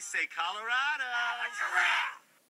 Say Colorado.